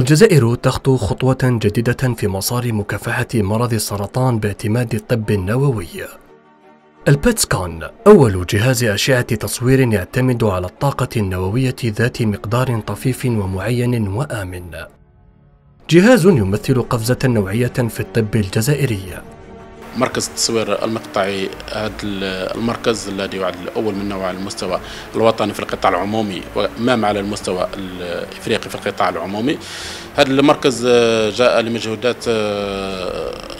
الجزائر تخطو خطوة جديدة في مسار مكافحة مرض السرطان باعتماد الطب النووي. البيت سكان أول جهاز أشعة تصوير يعتمد على الطاقة النووية ذات مقدار طفيف ومعين وآمن. جهاز يمثل قفزة نوعية في الطب الجزائري. مركز التصوير المقطعي هذا المركز الذي يعد الأول من نوعه على المستوى الوطني في القطاع العمومي وإمام على المستوى الإفريقي في القطاع العمومي. هذا المركز جاء لمجهودات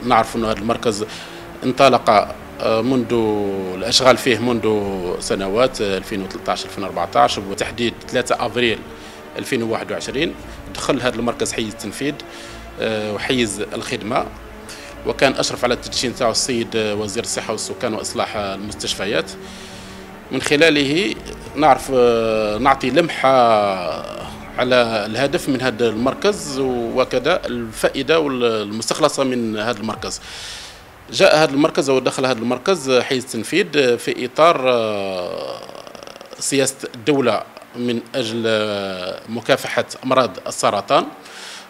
نعرف إنه هذا المركز انطلق منذ الأشغال فيه منذ سنوات 2013 2014 وتحديد 3 أفريل 2021 دخل هذا المركز حيز التنفيذ وحيز الخدمة. وكان أشرف على التدشين تاعو السيد وزير الصحة والسكان وإصلاح المستشفيات. من خلاله نعرف نعطي لمحة على الهدف من هذا المركز وكذا الفائدة المستخلصه من هذا المركز. جاء هذا المركز أو دخل هذا المركز حيز التنفيذ في إطار سياسة الدولة من أجل مكافحة أمراض السرطان.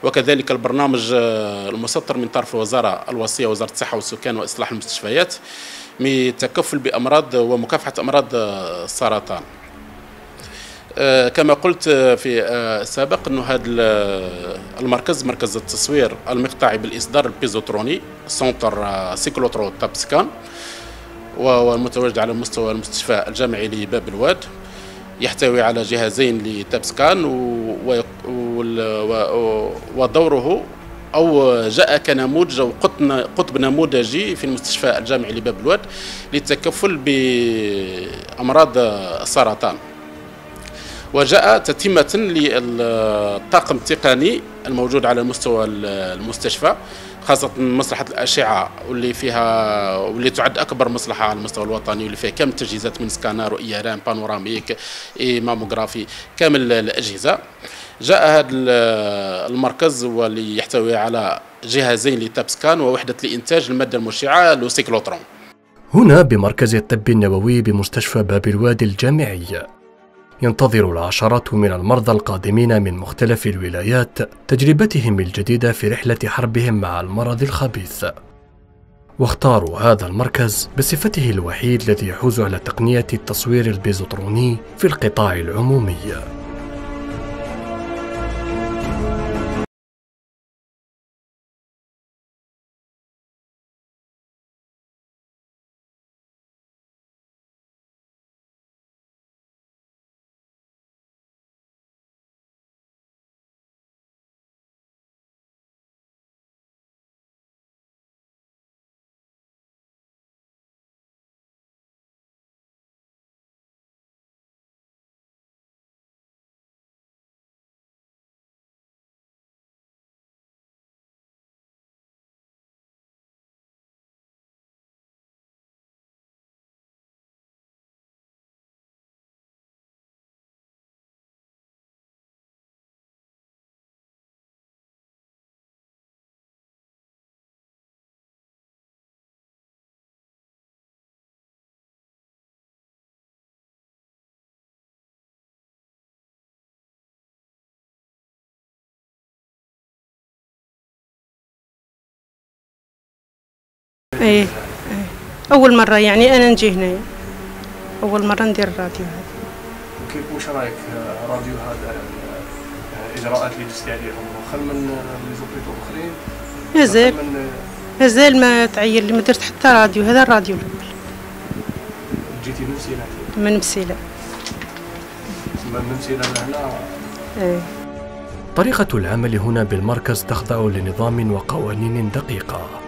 وكذلك البرنامج آه، المسطر من طرف الوزارة الوصية وزارة الصحة والسكان وإصلاح المستشفيات للتكفل بأمراض ومكافحة أمراض آه، السرطان. آه، كما قلت في السابق إنه هذا المركز مركز التصوير المقطعي بالإصدار البوزيتروني centre cyclotron TEP scan والمتواجد على مستوى المستشفى الجامعي لباب الواد. يحتوي على جهازين ل TEP scan ودوره أو جاء كنموذج أو قطب نموذجي في المستشفى الجامعي لباب الواد للتكفل بأمراض السرطان وجاء تتمة للطاقم التقني الموجود على مستوى المستشفى خاصة مصلحة الأشعة واللي فيها واللي تعد أكبر مصلحة على المستوى الوطني واللي فيها كم تجهيزات من scanner و IRM panoramique et mammographie كامل الأجهزة. جاء هذا المركز واللي يحتوي على جهازين ل TEP scan ووحدة لإنتاج المادة المشعة le cyclotron. هنا بمركز الطب النووي بمستشفى باب الوادي الجامعي. ينتظر العشرات من المرضى القادمين من مختلف الولايات تجربتهم الجديدة في رحلة حربهم مع المرض الخبيث. واختاروا هذا المركز بصفته الوحيد الذي يحوز على تقنية التصوير البوزيتروني في القطاع العمومي. إيه إيه. أول مرة يعني أنا نجي هنا. أول مرة ندير الراديو. هذا كيف وش رأيك الراديو هذا الاجراءات اللي جزتي عليهم خل من لي زوبيتو اخرين مازال مازال ما تعين لي ما درت حتى راديو. هذا الراديو الأول. جيتي من مسيله من مسيلة. من مسيله لهنا؟ إيه. طريقة العمل هنا بالمركز تخضع لنظام وقوانين دقيقة.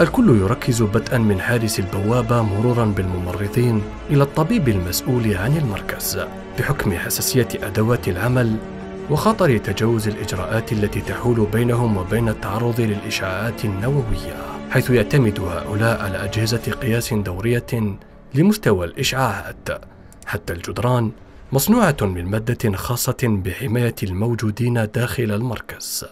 الكل يركز بدءا من حارس البوابة مرورا بالممرضين إلى الطبيب المسؤول عن المركز بحكم حساسية أدوات العمل وخطر تجاوز الإجراءات التي تحول بينهم وبين التعرض للإشعاعات النووية حيث يعتمد هؤلاء على أجهزة قياس دورية لمستوى الإشعاعات. حتى الجدران مصنوعة من مادة خاصة بحماية الموجودين داخل المركز.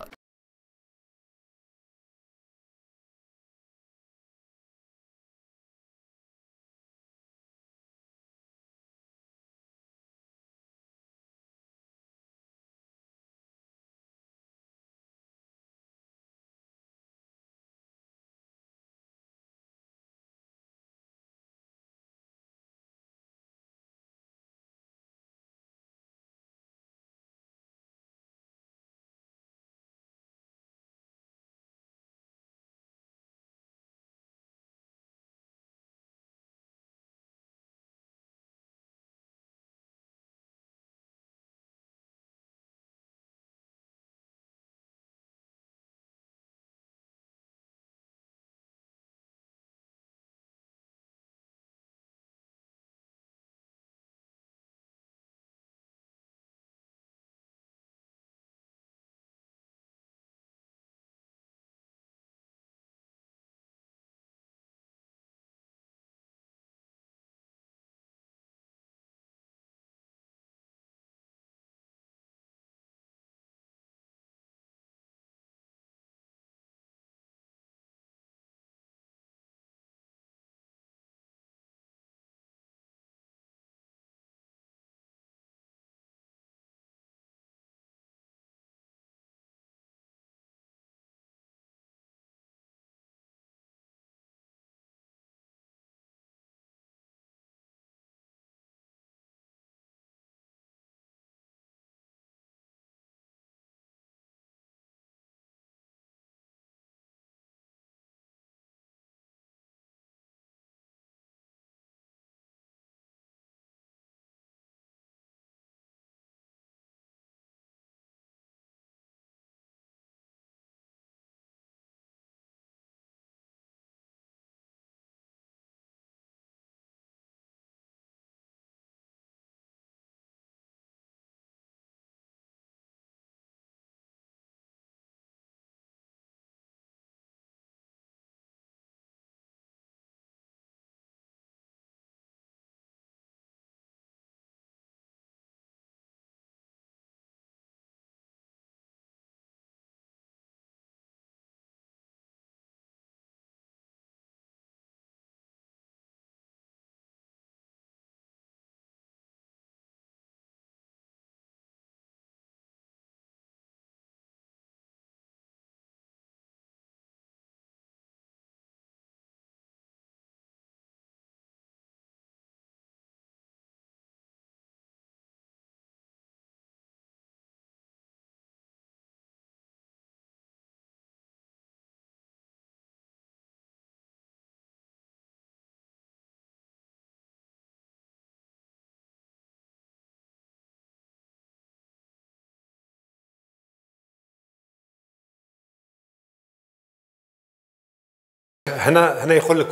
هنا هنا يقول لك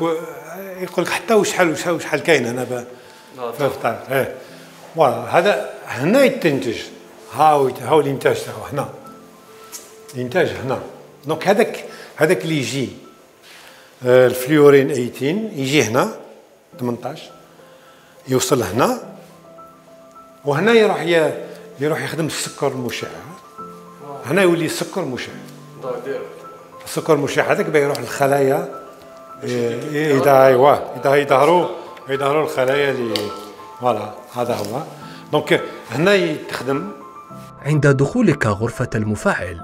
يقول لك حتى وشحال وشحال وشحال كاين هنا في الفطار إيه. voilà هذا هنا يتنتج هاو هاو الانتاج تاعو هنا. الانتاج هنا. donc هذاك هذاك اللي يجي. آه، الفليورين 18 يجي هنا 18 يوصل هنا. وهنا يروح يروح يخدم السكر المشع. هنا يولي سكر مشع السكر المشع هذاك يروح للخلايا. إذا ايوا إذا يظهروا يظهروا الخلايا اللي voilà هذا هو. donc هنا يتخدم. عند دخولك غرفة المفاعل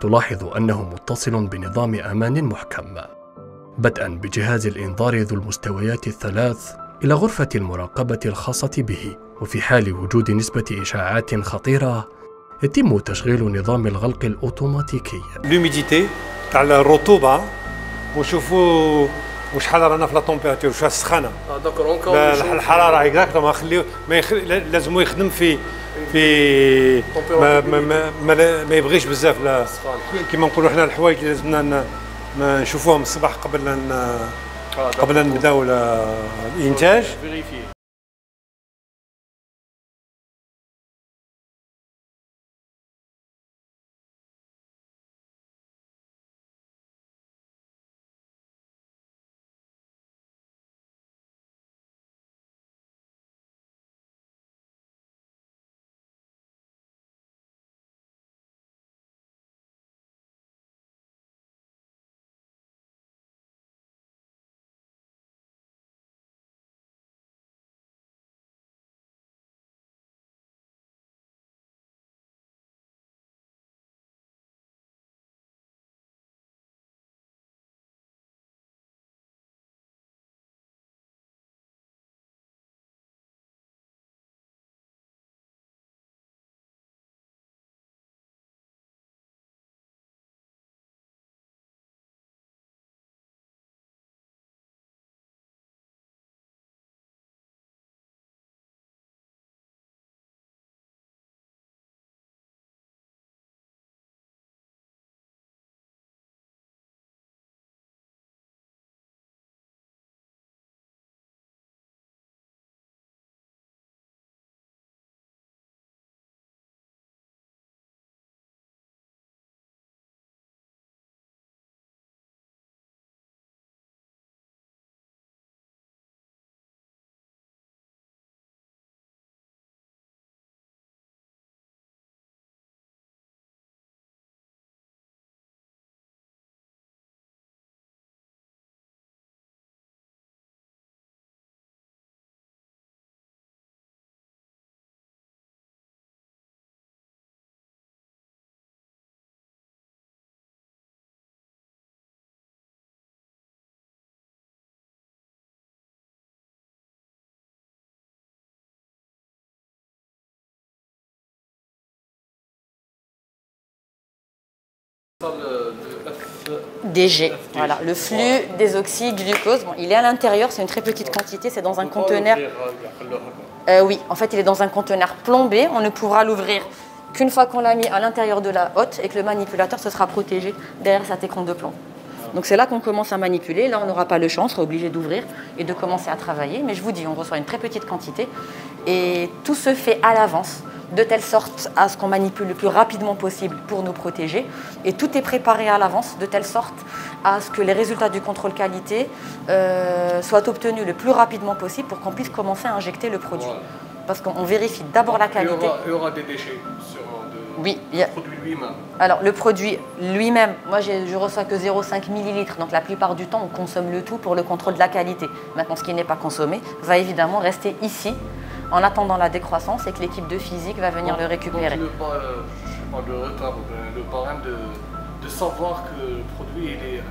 تلاحظ أنه متصل بنظام أمان محكم بدءا بجهاز الإنذار ذو المستويات الثلاث إلى غرفة المراقبة الخاصة به. وفي حال وجود نسبة إشعاعات خطيرة يتم تشغيل نظام الغلق الأوتوماتيكي. l'humidité تاع الرطوبة وشوفوا وشحال رانا في la température شحال السخانه الحرارة exactement خليو ما يخلي لازم يخدم في في ما, ما, ما, ما, ما يبغيش بزاف كيما نقولوا حنا الحوايج اللي لازمنا نشوفوهم الصباح قبل ان آه، قبل ان نبداو الإنتاج. DG, voilà, le flux des oxydes glucose, bon, il est à l'intérieur, c'est une très petite quantité, c'est dans un conteneur. Euh, oui, en fait, il est dans un conteneur plombé, on ne pourra l'ouvrir qu'une fois qu'on l'a mis à l'intérieur de la hotte et que le manipulateur se sera protégé derrière cet écran de plomb. Donc c'est là qu'on commence à manipuler. Là, on n'aura pas le champ, on sera obligé d'ouvrir et de commencer à travailler. Mais je vous dis, on reçoit une très petite quantité et tout se fait à l'avance de telle sorte à ce qu'on manipule le plus rapidement possible pour nous protéger. Et tout est préparé à l'avance de telle sorte à ce que les résultats du contrôle qualité euh, soient obtenus le plus rapidement possible pour qu'on puisse commencer à injecter le produit. Parce qu'on vérifie d'abord la qualité. Il y, aura, des déchets sur oui, le produit lui-même. Alors le produit lui-même, moi je reçois que 0,5 ml, donc la plupart du temps on consomme le tout pour le contrôle de la qualité. Maintenant ce qui n'est pas consommé va évidemment rester ici en attendant la décroissance et que l'équipe de physique va venir le récupérer. Donc le, euh, le retard, le barème de, de savoir que le produit est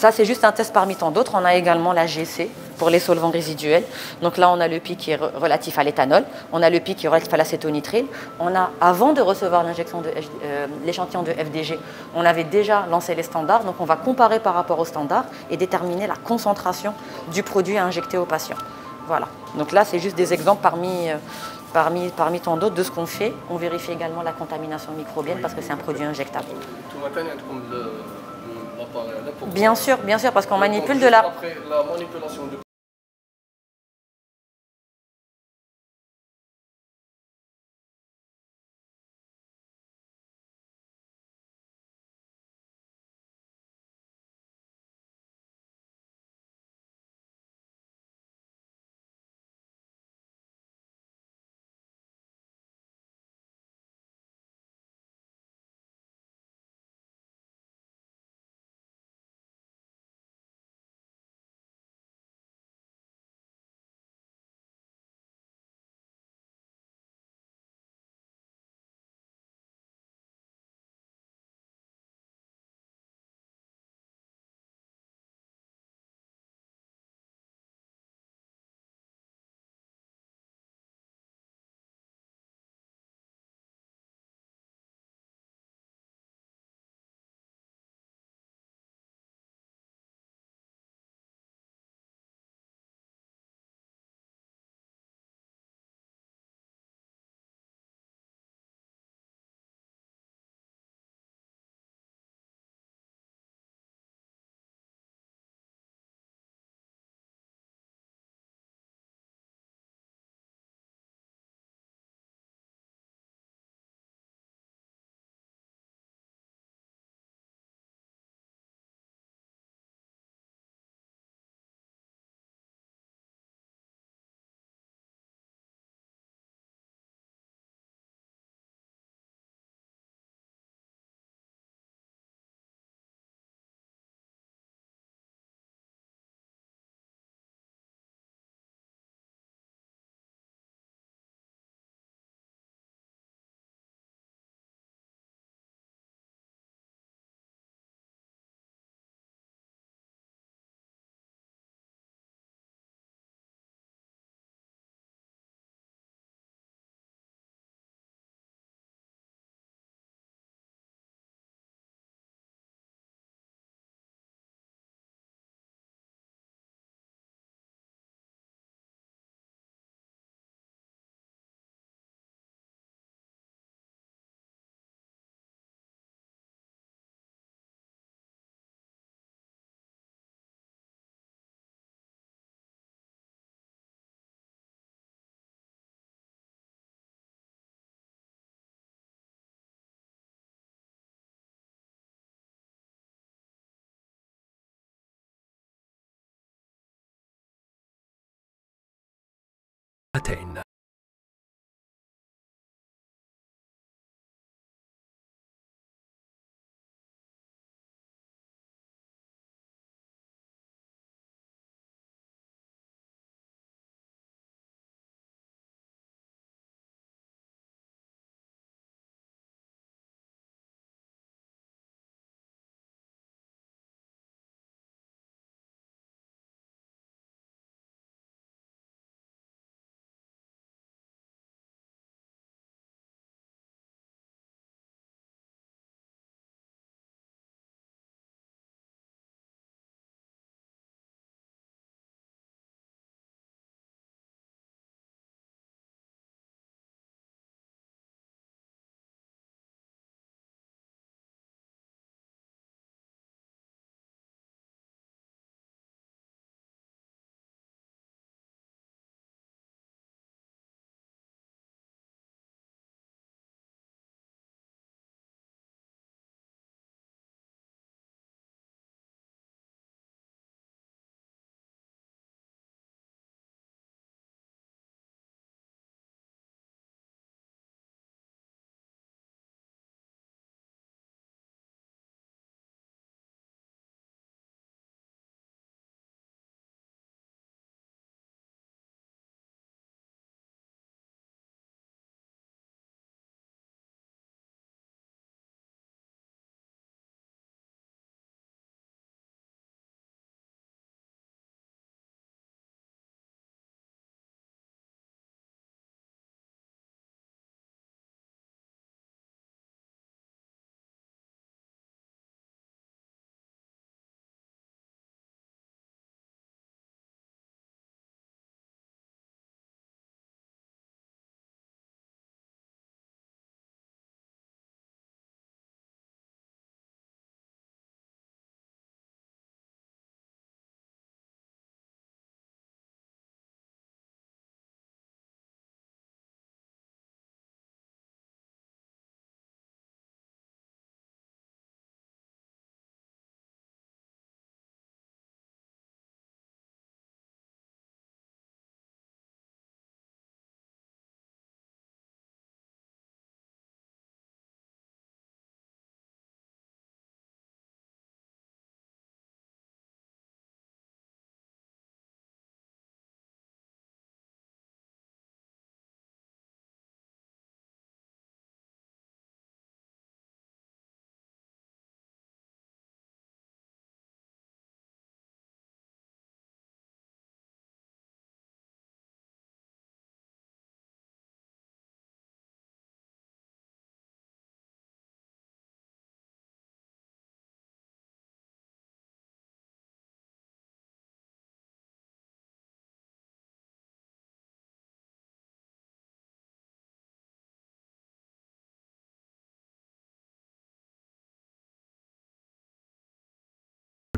Ça, c'est juste un test parmi tant d'autres. On a également la GC pour les solvants résiduels. Donc là, on a le pic qui est relatif à l'éthanol. On a le pic qui est relatif à l'acétonitrile. On a, avant de recevoir l'injection de euh, l'échantillon de FDG, on avait déjà lancé les standards. Donc on va comparer par rapport aux standards et déterminer la concentration du produit à injecter au patient. Voilà. Donc là, c'est juste des exemples parmi, euh, parmi, parmi tant d'autres de ce qu'on fait. On vérifie également la contamination microbienne parce que c'est un produit injectable. Bien sûr, bien sûr, parce qu'on manipule de la... Fontaine.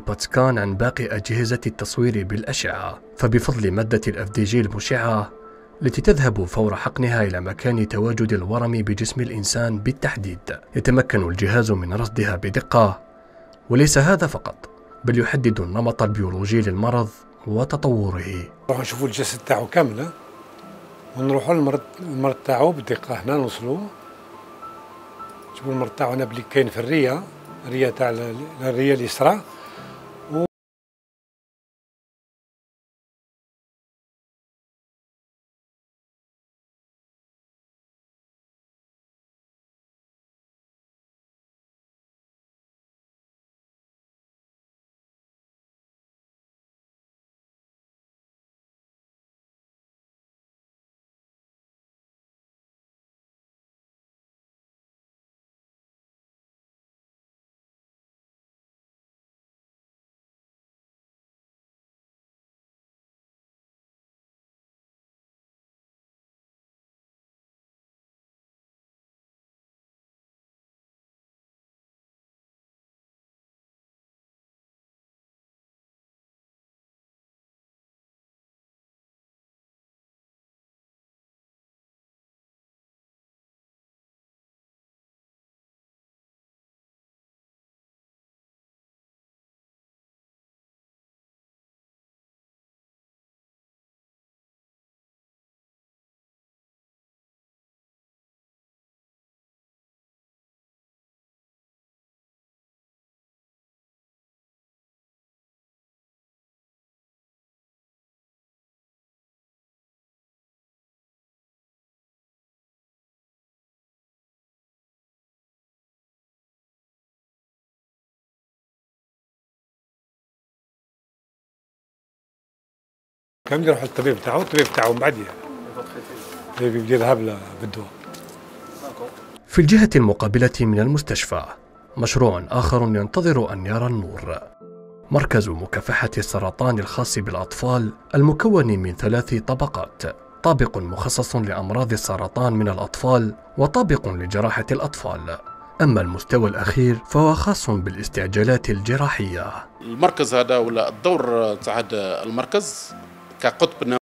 PET scan عن باقي أجهزة التصوير بالأشعة فبفضل مادة ال FD G المشعة التي تذهب فور حقنها إلى مكان تواجد الورم بجسم الإنسان بالتحديد. يتمكن الجهاز من رصدها بدقة وليس هذا فقط بل يحدد النمط البيولوجي للمرض وتطوره. نروح نشوفوا الجسد تاعو كاملة ونروحوا للمرض المرض تاعو بدقة. هنا نوصلوا. نشوفوا المرض تاعو هنا بلي كاين في الرية الرية تاع الرية اليسرى. كان يروح للطبيب تاعو الطبيب تاعو من بعد يبدأ يذهب بالدواء. في الجهة المقابلة من المستشفى مشروع آخر ينتظر أن يرى النور. مركز مكافحة السرطان الخاص بالأطفال المكون من ثلاث طبقات. طابق مخصص لأمراض السرطان من الأطفال وطابق لجراحة الأطفال. أما المستوى الأخير فهو خاص بالاستعجالات الجراحية. المركز هذا ولا الدور تاع هذا المركز كقطب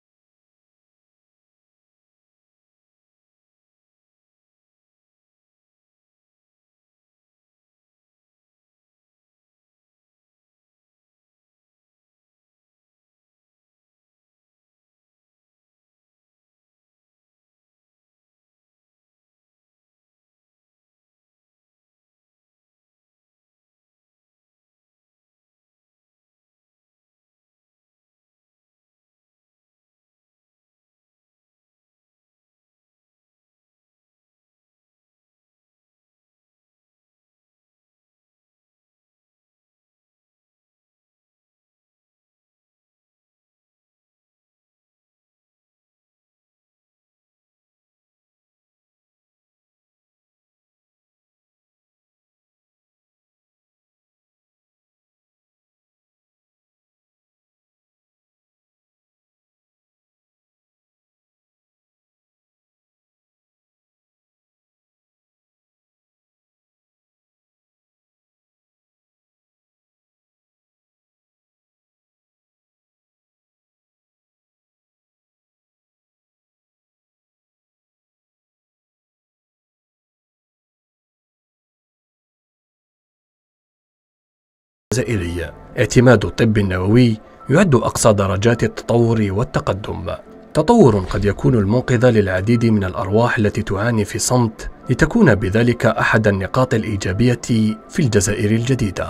الجزائري اعتماد الطب النووي يعد أقصى درجات التطور والتقدم. تطور قد يكون المنقذ للعديد من الأرواح التي تعاني في صمت لتكون بذلك أحد النقاط الإيجابية في الجزائر الجديدة.